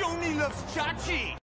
Joni loves Chachi.